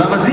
Damas